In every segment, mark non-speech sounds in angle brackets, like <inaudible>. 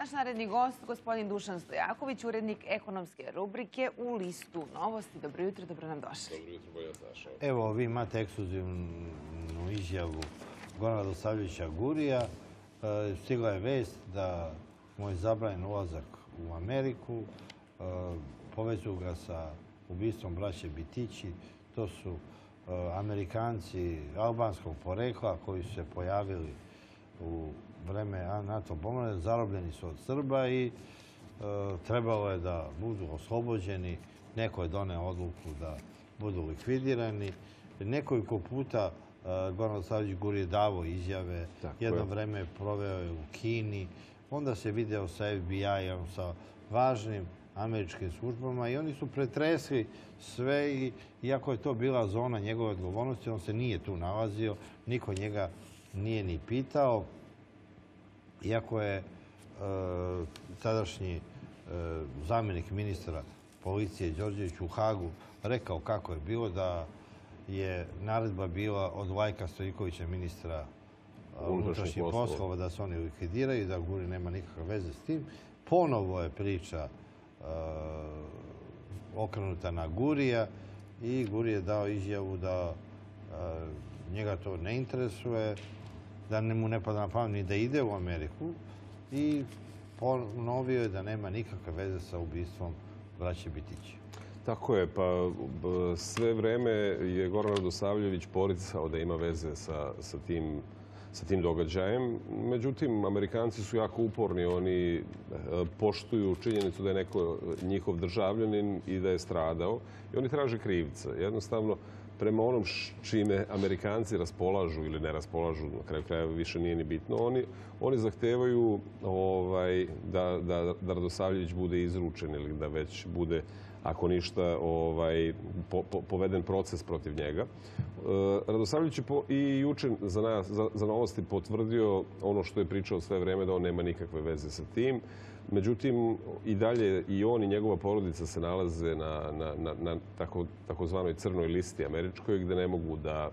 Naš naredni gost, gospodin Dušan Stojaković, urednik ekonomske rubrike u listu Novosti. Dobro jutro, dobro nam došli. Dobro jutro, bolje Saša. Evo, vi imate ekskluzivnu izjavu Gorana Dosavljevića Gurija. E, Stigla je vest da mu je zabranjen ulazak u Ameriku. E, Povezuju ga sa ubistvom braće Bitići. To su e, Amerikanci albanskog porekla koji su se pojavili u vreme NATO bombe. Zarobljeni su od Srba i e, trebalo je da budu oslobođeni. Neko je doneo odluku da budu likvidirani. Nekoliko puta e, Goran Savljić Gur je davo izjave. Tako Jedno je. vreme proveo je u Kini. Onda se video sa FBI-om, sa važnim američkim službama i oni su pretresli sve i iako je to bila zona njegove odgovornosti, on se nije tu nalazio, niko njega nije ni pitao. Iako je e, tadašnji e, zamjenik ministra policije Đorđević u Hagu rekao kako je bilo da je naredba bila od Lajka Stojikovića ministra e, Unutrašnjih poslova. da se oni likvidiraju, da Guri nema nikakve veze s tim. Ponovo je priča okrenuta na Gurija i Guri je dao izjavu da njega to ne interesuje, da mu ne pada na pamet ni da ide u Ameriku i ponovio je da nema nikakve veze sa ubistvom braće Bitići. Tako je, pa sve vreme je Goran Radosavljević poricao da ima veze sa, sa, tim, sa tim događajem. Međutim, Amerikanci su jako uporni, oni e, poštuju činjenicu da je neko njihov državljanin i da je stradao i oni traže krivca. Jednostavno, prema onom čime Amerikanci raspolažu ili ne raspolažu, na kraju krajeva više nije ni bitno, oni, oni zahtevaju ovaj, da, da, da Radosavljević bude izručen ili da već bude ako ništa, ovaj, po- po- poveden proces protiv njega. E, Radosavljević je i juče za, nas, za, za novosti potvrdio ono što je pričao sve vreme, da on nema nikakve veze sa tim. Međutim, i dalje i on i njegova porodica se nalaze na, na, na, na tako, takozvanoj crnoj listi američkoj gde ne mogu da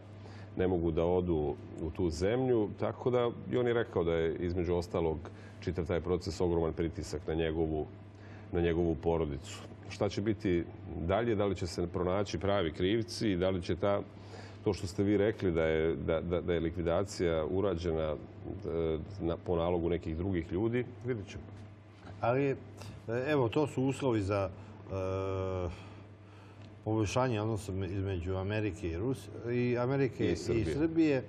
ne mogu da odu u tu zemlju, tako da i on je rekao da je između ostalog čitav taj proces ogroman pritisak na njegovu, na njegovu porodicu. Šta će biti dalje, da li će se pronaći pravi krivci, da li će ta, to što ste vi rekli da je, da, likvidacija urađena e, po nalogu nekih drugih ljudi, vidjet ćemo. Ali, e, evo, to su uslovi za e, poboljšanje odnosa me- između Amerike i, Rus, i Amerike I i Srbije.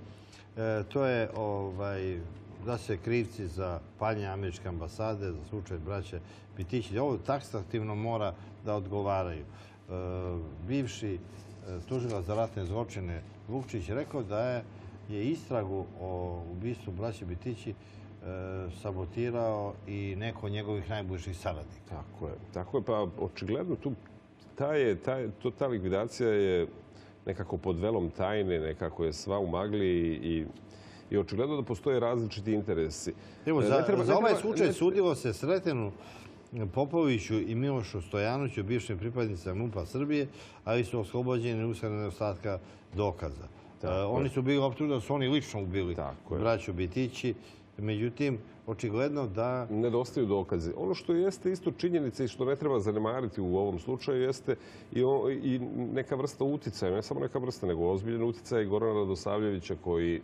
E, to je ovaj, da se krivci za paljenje američke ambasade, za slučaj braće Bitići, ovo taksativno mora da odgovaraju. E, bivši tužilac za ratne zločine Vukčić rekao da je, je istragu o ubistvu braće Bitići sabotirao i neko od njegovih najbližih saradnika. Tako je. Tako je, pa očigledno tu ta, je, ta, je- to, ta likvidacija je nekako pod velom tajne, nekako je sva u magli i, i očigledno da postoje različiti interesi. Evo, E, za, treba- za ovaj slučaj ne- sudilo se Sretenu Popoviću i Milošu Stojanoviću, bivšim pripadnicima MUPA Srbije, ali su oslobođeni usled nedostatka dokaza. Tako E, je. oni su bili optuženi da su oni lično ubili braću Bitići. Međutim, očigledno da nedostaju dokaze. Ono što jeste isto činjenica i što ne treba zanemariti u ovom slučaju jeste i, o- i neka vrsta uticaja, ne samo neka vrsta, nego ozbiljen uticaj Gorana Radosavljevića koji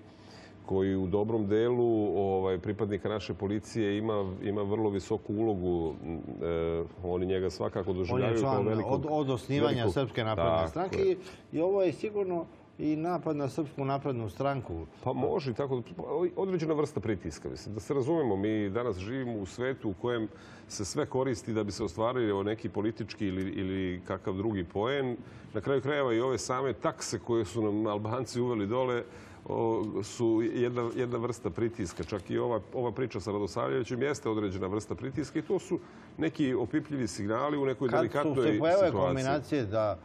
koji u dobrom delu ovaj, pripadnika naše policije ima, ima vrlo visoku ulogu. E, oni njega svakako doživljavaju kao velikog... od, od osnivanja velikog- Srpske napredne stranke i, i ovo je sigurno i napad na Srpsku naprednu stranku. Pa može i tako. pa, Određena vrsta pritiska. Mislim, da se razumemo, mi danas živimo u svetu u kojem se sve koristi da bi se ostvario neki politički ili, ili kakav drugi poen. Na kraju krajeva i ove same takse koje su nam Albanci uveli dole o, su jedna, jedna vrsta pritiska. Čak i ova, ova priča sa Radosavljevićem jeste određena vrsta pritiska i to su neki opipljivi signali u nekoj Kad su delikatnoj se pojave situaciji. kombinacije da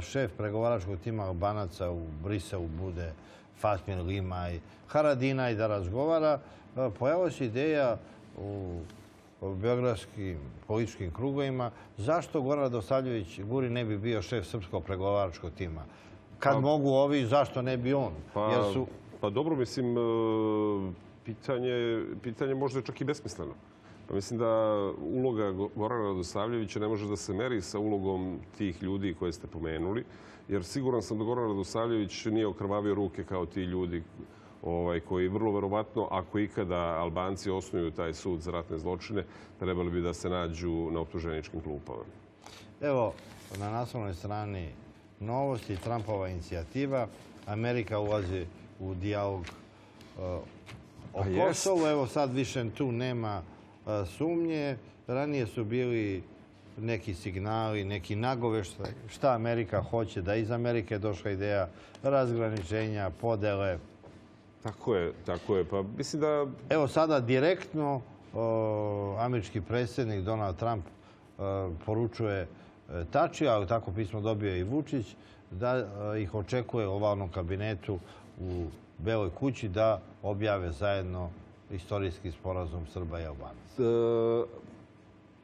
šef pregovaračkog tima Albanaca u Briselu bude Fatmir Limaj, Haradinaj da razgovara, e, pojavila se ideja u beogradskim političkim krugovima zašto Goran Radosavljević Guri ne bi bio šef srpskog pregovaračkog tima. Kad Pa- mogu ovi, zašto ne bi on? Pa, Jer su pa dobro, mislim, e, pitanje, pitanje možda je čak i besmisleno. Pa mislim da uloga Gorana Radosavljevića ne može da se meri sa ulogom tih ljudi koje ste pomenuli, jer siguran sam da Goran Radosavljević nije okrvavio ruke kao ti ljudi ovaj, koji vrlo verovatno, ako ikada Albanci osnuju taj sud za ratne zločine, trebali bi da se nađu na optuženičkim klupama. Evo, na naslovnoj strani novosti, Trumpova inicijativa, Amerika ulazi u dijalog uh, o Kosovu. Evo sad više tu nema sumnje. Ranije su bili neki signali, neki nagoveštaj šta Amerika hoće, da iz Amerike je došla ideja razgraničenja, podele. Tako je, tako je. Pa mislim da Evo sada direktno američki predsjednik Donald Trump poručuje uh, Tači, ali tako pismo dobio i Vučić, da uh, ih očekuje u ovalnom kabinetu u Beloj kući da objave zajedno istorijski sporazum Srba i Albanaca.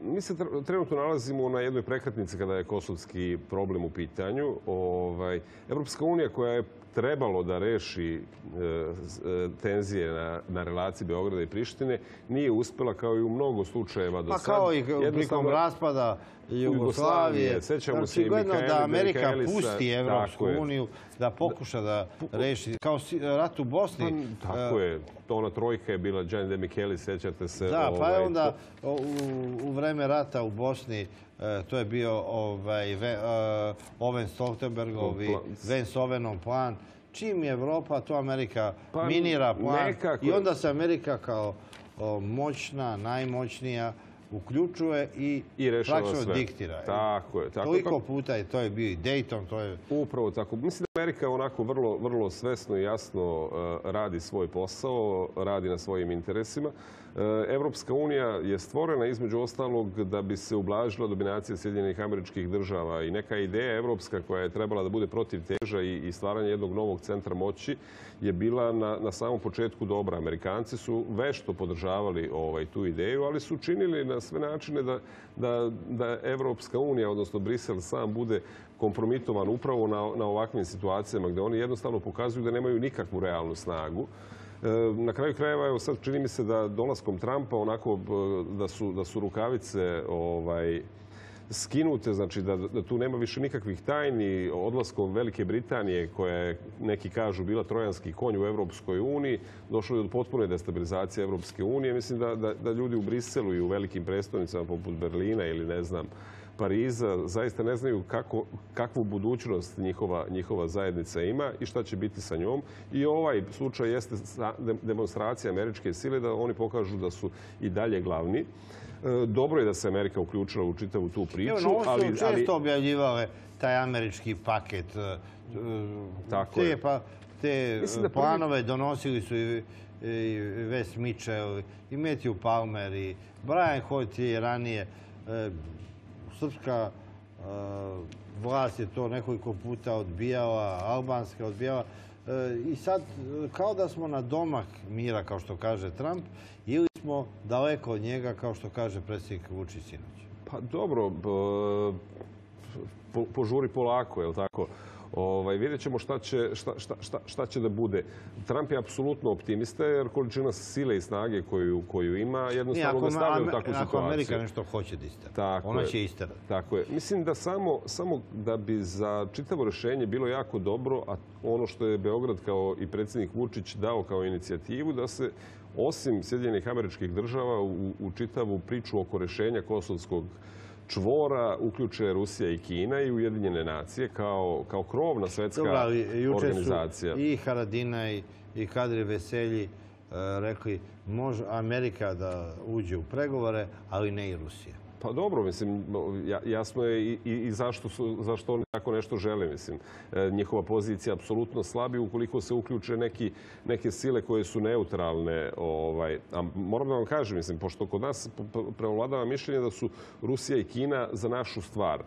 E, Mi se tr- trenutno nalazimo na jednoj prekretnici kada je kosovski problem u pitanju. Ovaj, Evropska unija koja je trebalo da reši e, e, tenzije na, na relaciji Beograda i Prištine nije uspela kao i u mnogo slučajeva do Pa sad. kao i prilikom raspada Jugoslavije, sećamo se i Mikaeli- da Amerika Mikaelisa, pusti Evropsku uniju da pokuša da reši, kao rat u Bosni. Tako je. To ona trojka je bila Gianni De Micheli, sećate se. Da, pa je ovaj, onda u, u vreme rata u Bosni e, to je bio ovaj, e, Oven Stoltenbergov i Ovenov plan. Čim je Evropa, to Amerika Pa minira plan. nekako- I onda se Amerika kao o, moćna, najmoćnija uključuje i, I praktično sve. diktira. Tako je. Tako, Toliko puta je to je bio i Dayton, to je Upravo tako. Mislim da Amerika onako vrlo, vrlo svesno i jasno e, radi svoj posao, radi na svojim interesima. E, Evropska unija je stvorena između ostalog da bi se ublažila dominacija Sjedinjenih američkih država i neka ideja evropska koja je trebala da bude protiv teža i, stvaranja jednog novog centra moći je bila na, samom početku dobra. Amerikanci su vešto podržavali ovaj, tu ideju, ali su činili na sve načine da, da, Evropska unija, odnosno Brisel sam bude kompromitovan upravo na ovakvim situacijama gdje oni jednostavno pokazuju da nemaju nikakvu realnu snagu. E, Na kraju krajeva, evo sad čini mi se da dolaskom Trumpa onako b- da su, rukavice ovaj, skinute, znači da, tu nema više nikakvih tajni odlaskom Velike Britanije, koja je, neki kažu, bila trojanski konj u Evropskoj uniji, došlo je do potpune destabilizacije Evropske unije. Mislim da, da ljudi u Briselu i u velikim predstavnicama poput Berlina ili ne znam, Pariza zaista ne znaju kako, kakvu budućnost njihova, njihova zajednica ima i šta će biti sa njom. I ovaj slučaj jeste demonstracija američke sile da oni pokažu da su i dalje glavni. E, Dobro je da se Amerika uključila u čitavu tu priču, Evo, ali, su često objavljivale taj američki paket. e, e, Tako te, je. pa, te da prvi- planove donosili su i, i Wes Mitchell, i Matthew Palmer, i Brian Hoyt je ranije. E, srpska e, vlast je to nekoliko puta odbijala, albanska odbijala. E, I sad, e, kao da smo na domak mira, kao što kaže Trump, ili smo daleko od njega, kao što kaže predsjednik Vučić sinoć. Pa dobro, po- požuri polako, je li tako? Ovaj, vidjet ćemo šta će, šta, šta, šta, šta će da bude. Trump je apsolutno optimista jer količina sile i snage koju, koju ima jednostavno ako, ga stavlja u takvu ako situaciju. Amerika nešto hoće da istera, Tako ona je. će isterati. Tako je. Mislim da samo, samo da bi za čitavo rešenje bilo jako dobro, a ono što je Beograd kao i predsjednik Vučić dao kao inicijativu, da se osim Sjedinjenih američkih država u, u čitavu priču oko rešenja kosovskog čvora uključe Rusija i Kina i Ujedinjene nacije kao, kao krovna svetska organizacija. i Haradina i, i Kadri Veselji e, rekli može Amerika da uđe u pregovore, ali ne i Rusija. Pa dobro, mislim, ja- jasno je i, zašto, oni tako nešto žele. Mislim, E, njihova pozicija je apsolutno slabi ukoliko se uključe neke sile koje su neutralne. Ovaj, a moram da vam kažem, mislim, pošto kod nas p- p- preovladava mišljenje da su Rusija i Kina za našu stvar. E,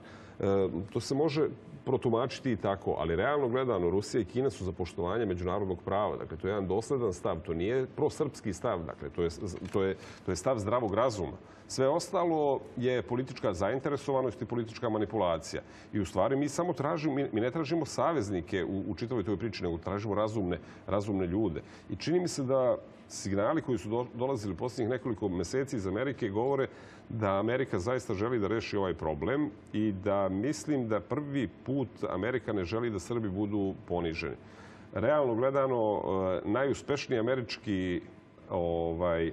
to se može protumačiti i tako, ali realno gledano Rusija i Kina su za poštovanje međunarodnog prava. Dakle, to je jedan dosledan stav, to nije prosrpski stav, dakle, to je, to je, to je stav zdravog razuma. Sve ostalo je politička zainteresovanost i politička manipulacija. I u stvari mi samo tražimo, mi, mi ne tražimo saveznike u, u čitavoj toj priči, nego tražimo razumne, razumne ljude. I čini mi se da signali koji su do, dolazili posljednjih nekoliko meseci iz Amerike govore da Amerika zaista želi da reši ovaj problem i da mislim da prvi put Amerika ne želi da Srbi budu poniženi. Realno gledano, e, najuspešniji američki ovaj,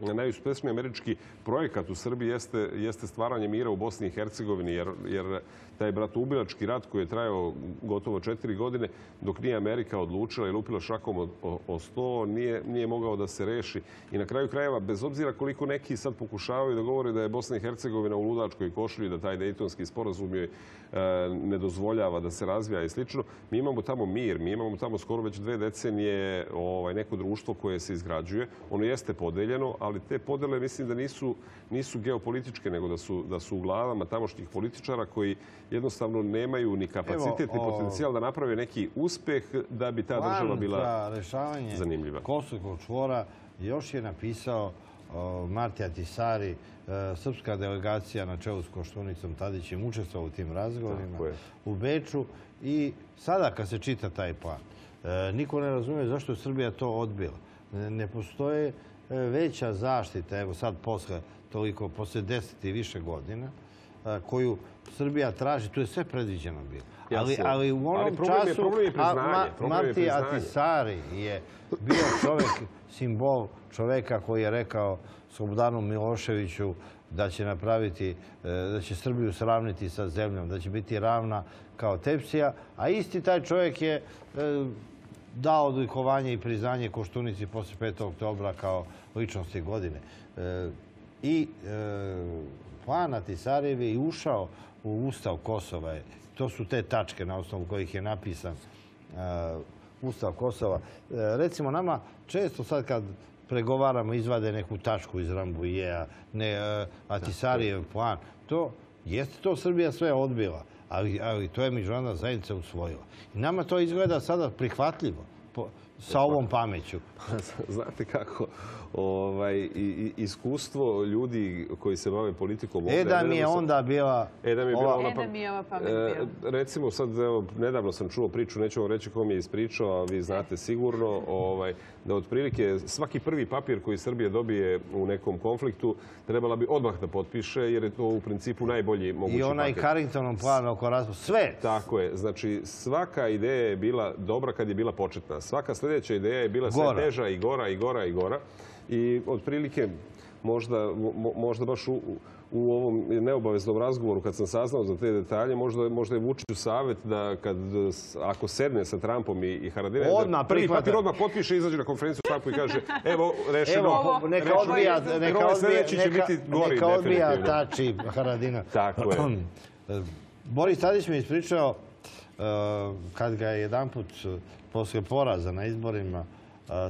najuspešniji američki projekat u Srbiji jeste, stvaranje mira u Bosni i Hercegovini, jer taj bratoubilački rat koji je trajao gotovo četiri godine, dok nije Amerika odlučila i lupila šakom o, o, o sto, nije, nije mogao da se reši. I na kraju krajeva, bez obzira koliko neki sad pokušavaju da govore da je Bosna i Hercegovina u ludačkoj košulji, da taj Dejtonski sporazum joj e, ne dozvoljava da se razvija i slično, mi imamo tamo mir, mi imamo tamo skoro već dve decenije ovaj, neko društvo koje se izgrađuje. Ono jeste podeljeno, ali te podele mislim da nisu, nisu geopolitičke, nego da su, da su u glavama tamošnjih političara koji jednostavno nemaju ni kapacitet ni potencijal da naprave neki uspeh da bi ta država bila za rešavanje zanimljiva. Kosovskog čvora još je napisao o, Martija Tisari, e, srpska delegacija na čelu s Koštunicom Tadićem učestvovao u tim razgovorima u Beču i sada kad se čita taj plan, e, niko ne razumije zašto je Srbija to odbila. Ne- postoje e, veća zaštita, evo sad posle toliko, posle deset i više godina, koju Srbija traži, tu je sve predviđeno bilo. Ali, u onom Ali problem je- času... problem je a, Marti. Atisari je bio čovjek, simbol čovjeka koji je rekao Slobodanu Miloševiću da će napraviti, e, da će Srbiju sravniti sa zemljom, da će biti ravna kao tepsija, a isti taj čovjek je e, dao odlikovanje i priznanje Koštunici posle 5. oktobra kao ličnosti godine. E, I plan Atisarijev je i ušao u Ustav Kosova. To su te tačke na osnovu kojih je napisan e, Ustav Kosova. E, recimo nama često sad kad pregovaramo izvade neku tačku iz Rambujeja, ne, e, Atisarijev plan, to jeste to Srbija sve odbila, ali, ali to je međunarodna zajednica usvojila. I nama to izgleda sada prihvatljivo po, sa ovom pameću. <laughs> Znate kako, ovaj, iskustvo ljudi koji se bave politikom... E da mi je onda bila... E da mi je bila ova- ona E je ova pamet E, bila. recimo sad, evo, nedavno sam čuo priču, neću vam reći ko mi je ispričao, a vi znate sigurno, ovaj, da otprilike svaki prvi papir koji Srbija dobije u nekom konfliktu trebala bi odmah da potpiše, jer je to u principu najbolji mogući I onaj papir. Carringtonov plan oko razvoja. Sve! Tako je. Znači, svaka ideja je bila dobra kad je bila početna. Svaka sljedeća ideja je bila sve teža i gora i gora i gora. I otprilike, možda, mo- možda baš u, u ovom neobaveznom razgovoru, kad sam saznao za te detalje, možda, možda je Vučiću savjet da kad, ako sedne sa Trumpom i, Odmah da prvi papir odmah potpiše, izađe na konferenciju Trumpu i kaže, <laughs> evo, rešeno. Evo, neka odbija, neka odbija, sljedeći će neka, biti gori, neka odbija. Tači Haradina. <laughs> Tako je. <clears throat> Boris Tadić mi je ispričao uh, kad ga je jedanput uh, posle poraza na izborima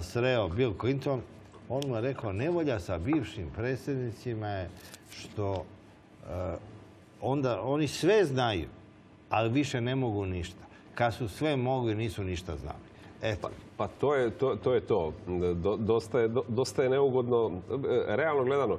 sreo Bill Clinton, on mu je rekao nevolja sa bivšim predsjednicima je što onda oni sve znaju, ali više ne mogu ništa. Kad su sve mogli, nisu ništa znali. Eto. Pa to je to. to, je to. Do- dosta, je, do- dosta je neugodno, realno gledano,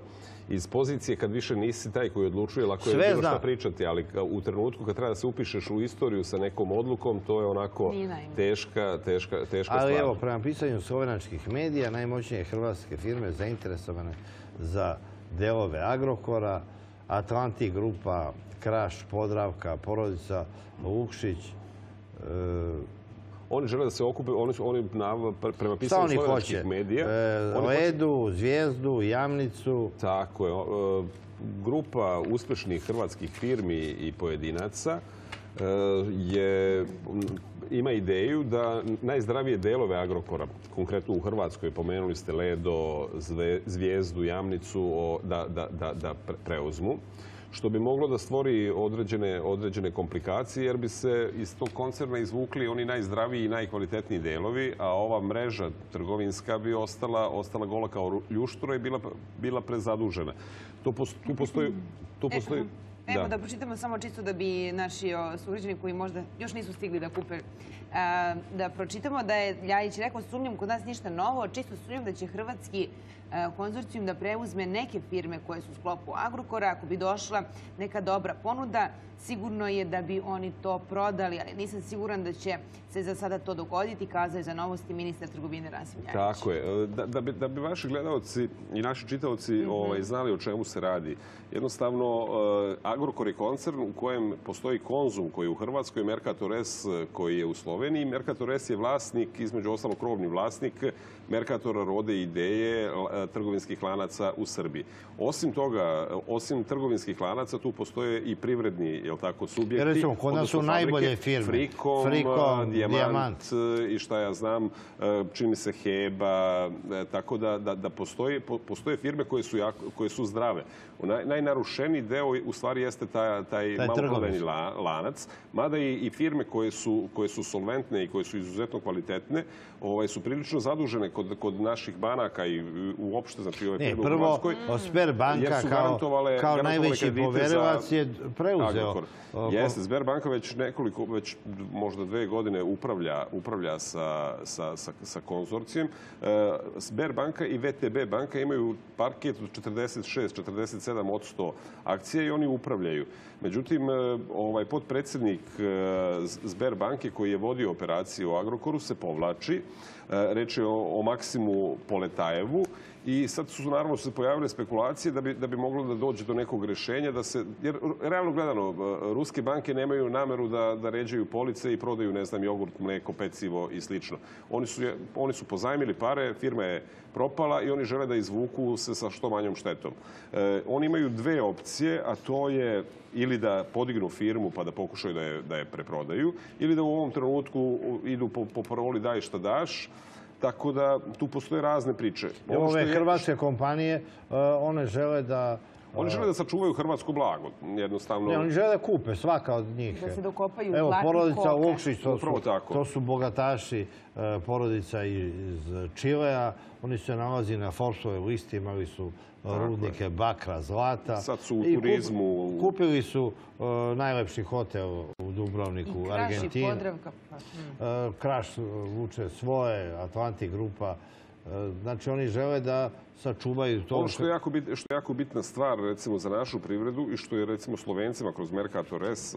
iz pozicije kad više nisi taj koji odlučuje, lako je bilo šta zna. pričati, ali ka- u trenutku kad treba da se upišeš u istoriju sa nekom odlukom, to je onako teška, teška, teška Ali stvar. evo, prema pisanju slovenačkih medija, najmoćnije hrvatske firme zainteresovane za delove Agrokora, Atlantik grupa, Kraš, Podravka, porodica Lukšić, e, Oni žele da se okupe, oni, su, oni pre- prema pisanju slovenačkih hoće? medija, E, oni hoće- Ledu, Zvijezdu, Jamnicu, Tako je. E, Grupa uspešnih hrvatskih firmi i pojedinaca e, je, ima ideju da najzdravije delove Agrokora, konkretno u Hrvatskoj, pomenuli ste Ledo, Zvijezdu, Jamnicu, o, da, da, da, da pre- preuzmu što bi moglo da stvori određene, određene komplikacije, jer bi se iz tog koncerna izvukli oni najzdraviji i najkvalitetniji delovi, a ova mreža trgovinska bi ostala, ostala gola kao ljuštura i bila, bila prezadužena. To tu postoji... Tu postoji Evo Da. da. pročitamo samo čisto da bi naši sugrađani koji možda još nisu stigli da kupe, da pročitamo da je Ljajić rekao sumnjam kod nas ništa novo, čisto sumnjam da će hrvatski konzorcijum da preuzme neke firme koje su u sklopu Agrokora. Ako bi došla neka dobra ponuda, sigurno je da bi oni to prodali, ali nisam siguran da će se za sada to dogoditi, kazao je za novosti ministar trgovine Rasim Ljajić. Tako je. Da, da, bi, da bi vaši gledalci i naši čitaoci ovaj, znali o čemu se radi. Jednostavno, eh, Agrokor je koncern u kojem postoji Konzum koji je u Hrvatskoj, Mercator S koji je u Sloveniji. Mercator S je vlasnik, između ostalog krovni vlasnik Mercatora rode ideje trgovinskih lanaca u Srbiji. Osim toga, osim trgovinskih lanaca, tu postoje i privredni, jel tako, subjekti. Jer recimo, kod nas su najbolje firme. Frikom, Frikom, Dijamant, Dijamant. e, i šta ja znam, e, čini se Heba, e, tako da, da, da postoje, po- postoje firme koje su, jako, koje su zdrave. Naj, najnarušeniji deo u stvari jeste taj, taj, maloprodajni lanac, mada i, i firme koje su, koje su solventne i koje su izuzetno kvalitetne ovaj, su prilično zadužene kod, kod naših banaka i uopšte, znači ove u prvo, Hrvatskoj. Sberbanka kao, kao najveći poverilac za je preuzeo. Jeste, Sberbanka već nekoliko, već možda dve godine upravlja, upravlja sa, sa, sa, sa konzorcijem. E, Sberbanka i VTB banka imaju parket od 46-47 od 100 akcija i oni upravljaju. Međutim, e, ovaj potpredsjednik e, Sberbanke koji je vodio operaciju u Agrokoru se povlači. Reč je o, o Maksimu Poletajevu i sad su naravno se pojavile spekulacije da bi, da bi moglo da dođe do nekog rešenja da se, jer realno gledano, e, ruske banke nemaju nameru da, da ređaju police i prodaju, ne znam, jogurt, mleko, pecivo i slično. Oni su, pozajmili pare, firma je propala i oni žele da izvuku se sa što manjom štetom. E, oni imaju dve opcije, a to je ili da podignu firmu pa da pokušaju da je, da je preprodaju, ili da u ovom trenutku idu po, po paroli daj šta daš, tako da tu postoje razne priče. Evo Ono ove je- hrvatske kompanije, e, one žele da... Oni žele da sačuvaju hrvatsko blago, jednostavno. Ne, oni žele da kupe, svaka od njih. Da se dokopaju Evo, porodica koka. Vukšić, to su, tako. to su bogataši, e, porodica iz Čilea. Oni se nalazi na Forbesovoj listi, imali su e, rudnike bakra, zlata. Sad su u I turizmu. kupili su e, najlepši hotel u Dubrovniku, I Kraš i. Podravka. pa, hm. E, Kraš vuče svoje, Atlantik grupa. E, Znači, oni žele da sačuvaju to. Ono što je, jako bit, što je jako bitna stvar recimo za našu privredu i što je recimo Slovencima kroz Mercator S,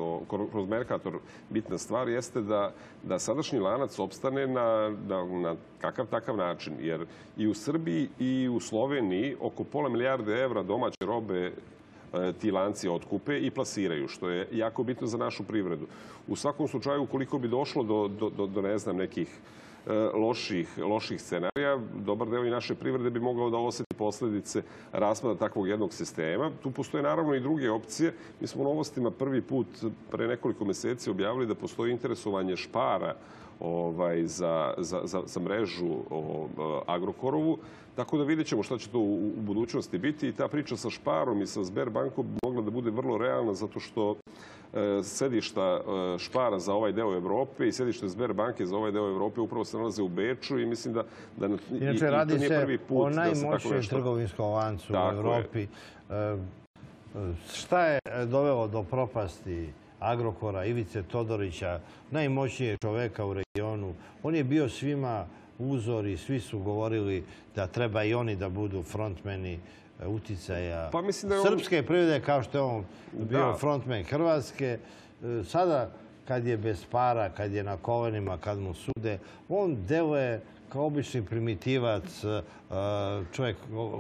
kroz Mercator bitna stvar jeste da, da sadašnji lanac opstane na, na, na kakav takav način. Jer i u Srbiji i u Sloveniji oko pola milijarde evra domaće robe ti lanci otkupe i plasiraju, što je jako bitno za našu privredu. U svakom slučaju, ukoliko bi došlo do, ne znam, nekih e, loših, scenarija, dobar deo i naše privrede bi mogao da osjeti posljedice raspada takvog jednog sistema. Tu postoje naravno i druge opcije. Mi smo u novostima prvi put pre nekoliko meseci objavili da postoji interesovanje špara ovaj, za, za, za, za mrežu o, Agrokorovu. Tako da vidjet ćemo šta će to u, u budućnosti biti i ta priča sa Šparom i sa Sberbankom mogla da bude vrlo realna zato što e, sedišta e, Špara za ovaj deo Evrope i sedište Sberbanke za ovaj deo Evrope upravo se nalaze u Beču i mislim da, da i- i Inače, to radi nije prvi put o da se tako najmoćnijem nešto... trgovinskom lancu u je. Evropi. E, Šta je dovelo do propasti Agrokora, Ivice Todorića, najmoćnijeg čoveka u regionu? On je bio svima uzor i svi su govorili da treba i oni da budu frontmeni e, uticaja Pa mislim da je on- srpske privrede kao što je on bio Da. frontmen Hrvatske. E, Sada kad je bez para, kad je na kolenima, kad mu sude, on deluje kao obični primitivac, e, čovjek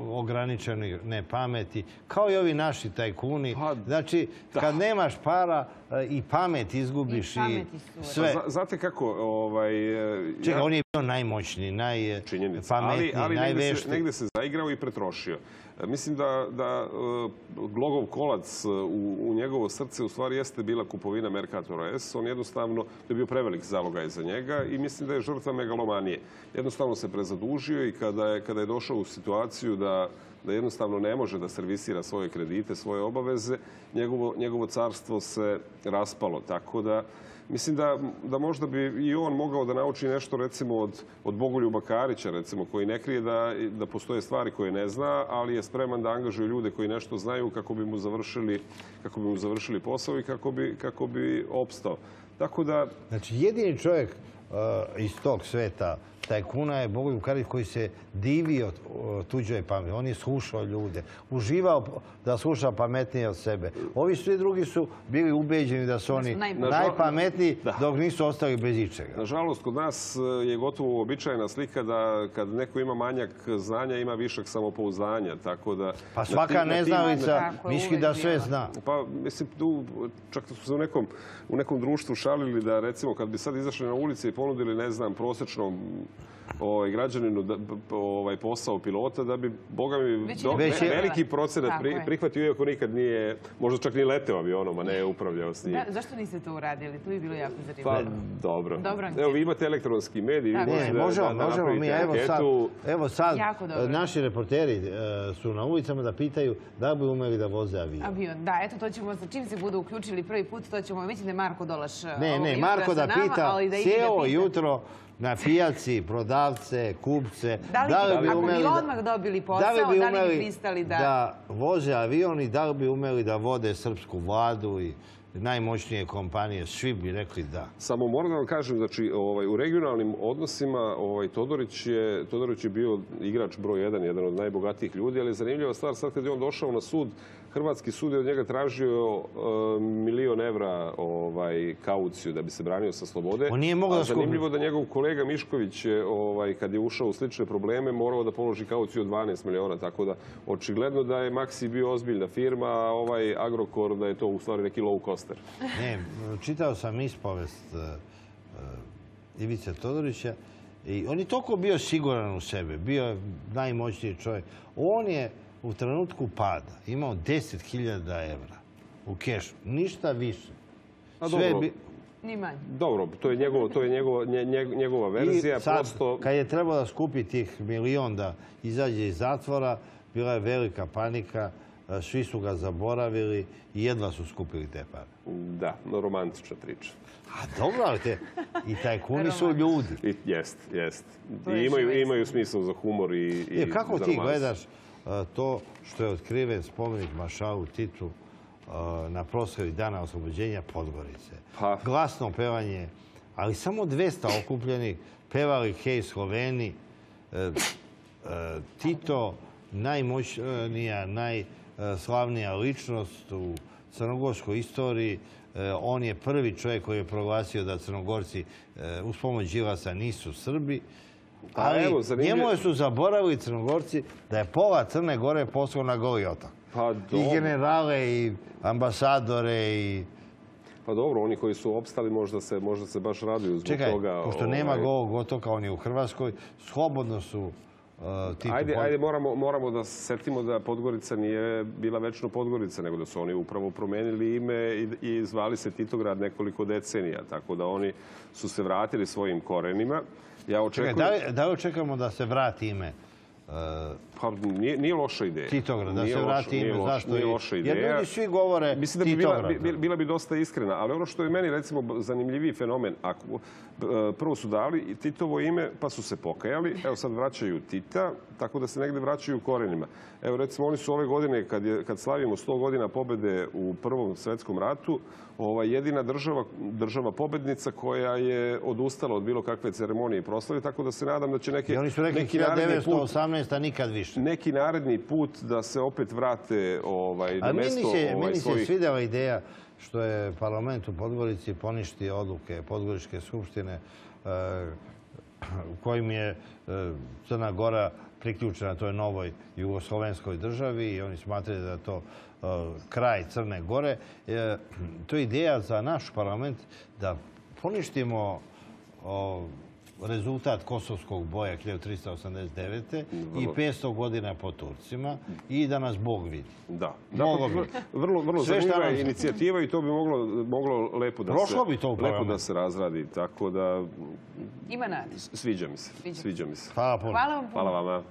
ograničene pameti, kao i ovi naši tajkuni. Pa, Znači, kad nemaš para i pamet izgubiš I pamet sve. Pa znate kako, ovaj, e, Čekaj, ja- on je bio najmoćniji, najpametniji, ali, ali negde, se, najveštiji. negde se zaigrao i pretrošio. E, Mislim da, da e, Glogov kolac u, u njegovo srce u stvari jeste bila kupovina Mercatora S. On jednostavno, to je bio prevelik zalogaj za njega i mislim da je žrtva megalomanije. Jednostavno se prezadužio i kada je, kada je došao u situaciju da, da jednostavno ne može da servisira svoje kredite, svoje obaveze, njegovo, carstvo se raspalo. Tako da Mislim da, da možda bi i on mogao da nauči nešto recimo od, od Karića recimo koji ne krije da, postoje stvari koje ne zna, ali je spreman da angažuje ljude koji nešto znaju kako bi mu završili, kako mu završili posao i kako bi, kako bi opstao. Tako da Znači, jedini čovjek uh, iz tog sveta tajkuna je Bogoljub Karić koji se divio tuđoj pameti. On je slušao ljude, uživao da sluša pametnije od sebe. Ovi svi drugi su bili ubeđeni da su oni najpametniji. dok nisu ostali bez ičega. Nažalost, kod nas e, je gotovo uobičajena slika da kad neko ima manjak znanja, ima višak samopouzdanja. Tako da, Pa svaka tim- na tim- neznalica misli da sve zna. Pa, mislim, tu čak smo se u nekom, u nekom društvu šalili da, recimo, kad bi sad izašli na ulici i ponudili, ne znam, prosječnom ovaj, građaninu da, ovaj, posao pilota, da bi, boga mi, do- veliki procenat pri- prihvatio, iako nikad nije, možda čak ni leteo avionom, a ne upravljao s njim. Da, zašto niste to uradili? To bi bilo jako zanimljivo. Pa, dobro. Evo, vi imate elektronski medij, Ne, možemo, da, da možemo mi. Evo sad, evo naši reporteri e, su na ulicama da pitaju da bi umeli da voze avion. Avion, da, eto to ćemo, sa čim se budu uključili prvi put, to ćemo, mislim da je Marko Dolaš Ne, ovog ne, jutra Marko sa da nama, pita ali da ide cijelo da pita. jutro na pijaci, prodavce, kupce. Da li bi- ako bi odmah dobili posao, da li bi umeli pristali da- da voze avion i da li bi umeli da vode srpsku vladu i najmoćnije kompanije, svi bi rekli da. Samo moram da vam kažem, znači, ovaj, u regionalnim odnosima ovaj, Todorić, je, Todorić je bio igrač broj jedan, jedan od najbogatijih ljudi, ali je zanimljiva stvar, sad kad je on došao na sud, Hrvatski sud je od njega tražio e, milion evra ovaj, kauciju da bi se branio sa slobode. On nije mogao da. Zanimljivo da njegov kolega Mišković, je, ovaj, kad je ušao u slične probleme, morao da položi kauciju od 12 miliona. Tako da, očigledno da je Maxi bio ozbiljna firma, a ovaj Agrokor da je to u stvari neki low coster. Ne, čitao sam ispovest e, e, Ivice Todorića i on je toliko bio siguran u sebe, bio je najmoćniji čovjek. On je u trenutku pada imao 10.000 evra u kešu, ništa više. A Sve dobro, bi- Ni manje. Dobro, to je, njegovo, to je njegovo- nje- nje- njegova verzija. I sad, prosto, kad je trebalo da skupi tih milion da izađe iz zatvora, bila je velika panika, e, svi su ga zaboravili i jedva su skupili te pare. Da, no, romantična priča. A dobro, ali te, i tajkuni su ljudi. I, jest, jest. I imaju, imaju smisao za humor i, i Je, kako za ti gledaš e, to što je otkriven spomenik Mašalu Titu na proslavi dana oslobođenja Podgorice? Pa- Glasno pevanje, ali samo 200 okupljenih pevali Hej Sloveni. E, e, Tito, najmoćnija, najslavnija ličnost u crnogorskoj istoriji. E, On je prvi čovjek koji je proglasio da crnogorci uz pomoć Đilasa nisu Srbi. A Ali evo, njemu su zaboravili Crnogorci da je pola Crne Gore poslao na Goli. Pa I generale, i ambasadore, i... pa dobro, oni koji su opstali možda se, možda se baš raduju zbog Čekaj, toga. pošto nema ovaj, Golog otoka, on je u Hrvatskoj, slobodno su uh, Ajde, ajde moramo, moramo da se setimo da Podgorica nije bila večno Podgorica, nego da su oni upravo promenili ime i, i zvali se Titograd nekoliko decenija. Tako da oni su se vratili svojim korenima. Ja očekujem... Čekaj, da li, da li očekamo da se vrati ime uh, Pa nije, nije loša ideja. Titograd, da Nije se vrati ime, zašto? Nije loša Jer ideja. ljudi svi govore Mislim da bi bila, bi- bila bi dosta iskrena, ali ono što je meni recimo zanimljiviji fenomen, ako, e, prvo su dali i Titovo ime, pa su se pokajali, evo sad vraćaju Tita, tako da se negde vraćaju korenima. Evo recimo oni su ove godine, kad, je, kad slavimo 100 godina pobede u Prvom svetskom ratu, ovaj, jedina država, država pobednica koja je odustala od bilo kakve ceremonije i proslave, tako da se nadam da će neke, I oni su rekli neki naredni put 1918, a nikad više. neki naredni put da se opet vrate ovaj, na A meni mesto se, ovaj, meni se svojih... svidjela ideja što je parlament u Podgorici poništio odluke Podgoričke skupštine e, u kojim je e, Crna Gora priključena toj novoj jugoslovenskoj državi i oni smatraju da to kraj Crne Gore. E, to je ideja za naš parlament da poništimo rezultat kosovskog boja 1389. i Vrlo. 500 godina po Turcima i da nas Bog vidi. Da, Moglo da bi. vrlo, zanimljiva je inicijativa i to bi moglo, moglo lepo da Prošlo se, bi to u lepo da se razradi, tako da Ima nade. sviđa mi se. Sviđa. Sviđa mi se. Hvala puno. Hvala vam puno. Hvala vama.